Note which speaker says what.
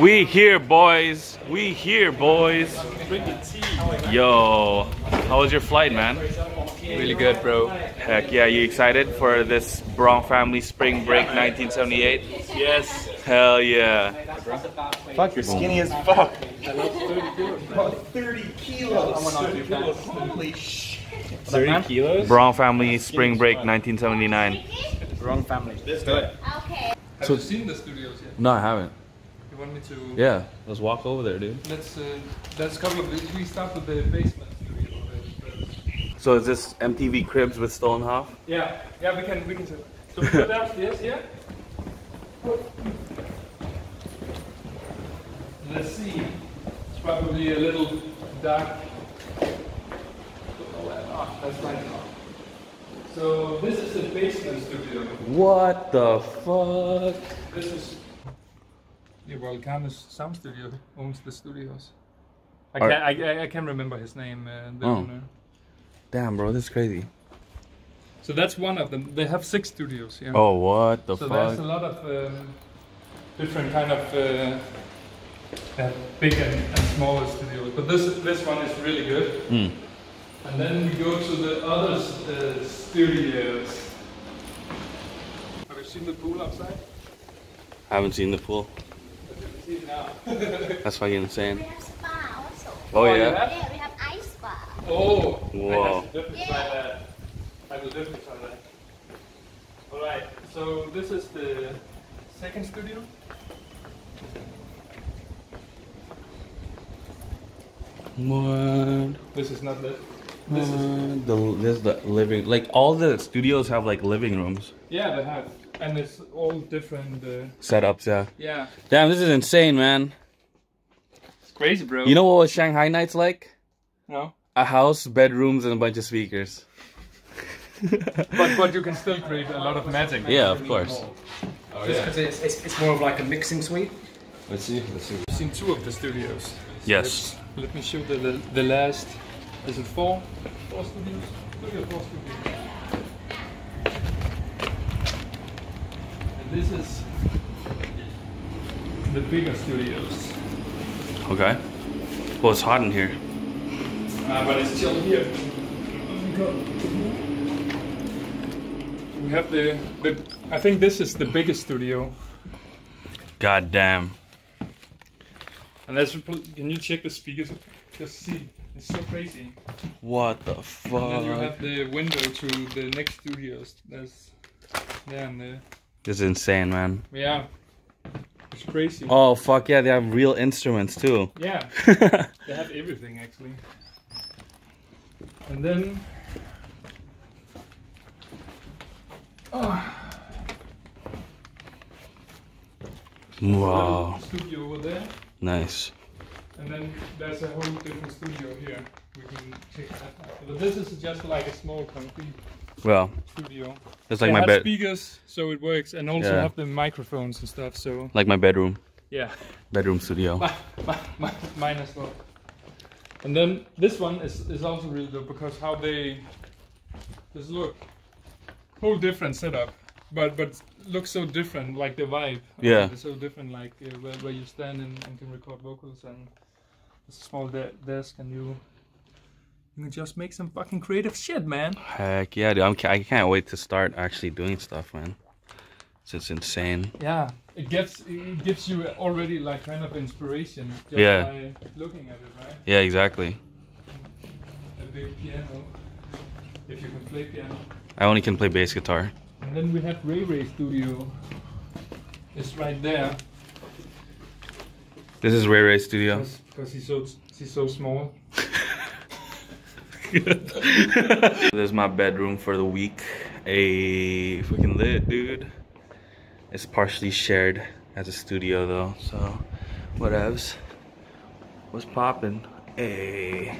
Speaker 1: We here, boys. We here, boys. Yo, how was your flight, man?
Speaker 2: Really good, bro.
Speaker 1: Heck yeah, you excited for this Barong family spring break 1978?
Speaker 2: Yes.
Speaker 1: Hell yeah.
Speaker 3: Fuck, you're skinny as fuck. 30 kilos. 30 kilos. Holy shit.
Speaker 2: 30 kilos?
Speaker 1: Barong family spring break 1979.
Speaker 3: Wrong family. Let's do it.
Speaker 4: Okay.
Speaker 2: Have you seen the studios yet?
Speaker 1: No, I haven't.
Speaker 2: You want me to?
Speaker 1: Yeah, let's walk over there, dude.
Speaker 2: Let's uh, let's cover. the- We start with the basement studio.
Speaker 1: So is this MTV Cribs with Stoltenhoff?
Speaker 2: Yeah, yeah, we can we can. So we go downstairs here. Let's see. It's probably a little dark. Ah, that's right. So this is the basement studio.
Speaker 1: What the fuck?
Speaker 2: This is yeah, well, Karma Sound Studio owns the studios. I
Speaker 1: Are-
Speaker 2: can't, I, I- can't remember his name. Uh, the
Speaker 1: Oh.
Speaker 2: owner.
Speaker 1: Damn, bro, this is crazy.
Speaker 2: So that's one of them. They have six studios here.
Speaker 1: Oh, what the
Speaker 2: so there's a
Speaker 1: fuck?
Speaker 2: lot of um, different kind of uh, uh, big and, and smaller studios. But this this one is really good.
Speaker 1: Mm.
Speaker 2: And then we go to the other uh, studios. Have you seen the pool outside?
Speaker 1: Haven't seen the pool. That's fucking insane.
Speaker 4: We have spa.
Speaker 1: Oh, yeah?
Speaker 2: have?
Speaker 4: Yeah, we have ice spa.
Speaker 2: Oh,
Speaker 1: Whoa.
Speaker 2: I have to definitely try that. I will definitely try that. Alright, so this is the second studio.
Speaker 1: What?
Speaker 2: This is not lit. This is,
Speaker 1: The this is the living like all the studios have like living rooms
Speaker 2: yeah, they have. And it's all different. Uh,
Speaker 1: setups. Yeah.
Speaker 2: yeah.
Speaker 1: Damn, this is insane, man.
Speaker 2: It's crazy, bro.
Speaker 1: You know what was Shanghai nights like?
Speaker 2: No?
Speaker 1: A house, bedrooms, and a bunch of speakers.
Speaker 2: But, but you can still create a lot of magic.
Speaker 1: Yeah, of course.
Speaker 3: Just because it's, it's, it's more of like a mixing suite.
Speaker 5: Let's see. Let's see.
Speaker 2: I've seen two of the studios.
Speaker 1: Yes.
Speaker 2: Let me show the, the, the last. Is it four? Four studios? Three or four studios. This is the bigger studios.
Speaker 1: Okay. Well, it's hot in here.
Speaker 2: Uh, but it's still here. We have the, the. I think this is the biggest studio.
Speaker 1: God damn.
Speaker 2: And let's. Can you check the speakers? Just see. It's so crazy.
Speaker 1: What the
Speaker 2: And then you have the window to the next studios. There's there and there.
Speaker 1: This is insane, man.
Speaker 2: Yeah. It's crazy.
Speaker 1: Oh fuck yeah, they have real instruments too.
Speaker 2: Yeah. They have everything actually. And then oh,
Speaker 1: wow.
Speaker 2: studio over there.
Speaker 1: Nice.
Speaker 2: And then there's a whole different studio here. We can check that out. But this is just like a small concrete
Speaker 1: Well,
Speaker 2: studio.
Speaker 1: it's like
Speaker 2: They
Speaker 1: my bed,
Speaker 2: speakers, so it works, and also
Speaker 1: Yeah.
Speaker 2: have the microphones and stuff. So
Speaker 1: like my bedroom,
Speaker 2: yeah,
Speaker 1: bedroom studio.
Speaker 2: mi- mi- mi- mine as well. And then this one is, is also really good because how they just look whole different setup, but but looks so different, like the vibe.
Speaker 1: Yeah.
Speaker 2: it is so different, like uh, where, where you stand and, and can record vocals and it's a small de- desk and you you can just make some fucking creative shit, man.
Speaker 1: Heck yeah, dude. I'm, I can't wait to start actually doing stuff, man. It's just insane.
Speaker 2: Yeah, it gets it gives you already like kind of inspiration just
Speaker 1: Yeah.
Speaker 2: by looking at it, right?
Speaker 1: Yeah, exactly.
Speaker 2: A big piano, if you can play piano.
Speaker 1: I only can play bass guitar.
Speaker 2: And then we have Ray Ray Studio. It's right there
Speaker 1: This is Ray Ray Studio.
Speaker 2: because he's so he's so small.
Speaker 1: this is my bedroom for the week. A fucking lit, dude. It's partially shared as a studio though, so whatevs. What's poppin'? A